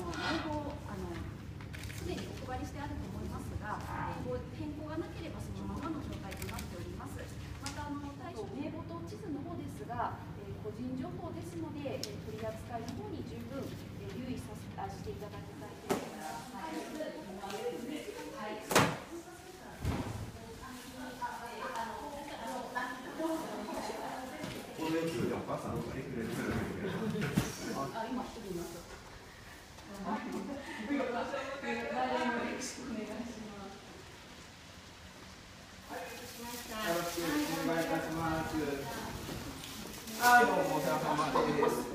の英語あのすでにお配りしてあると思いますが、英語変更がなければそのままの状態となっております。またあの対象名簿と地図の方ですが、えー、個人情報ですので、えー、取り扱いの方に十分、えー、留意させあしていただきたいと思います。はい。はいこのやつお母さんがいくれよろしくお願いいたします。はい、どうもお世話様です。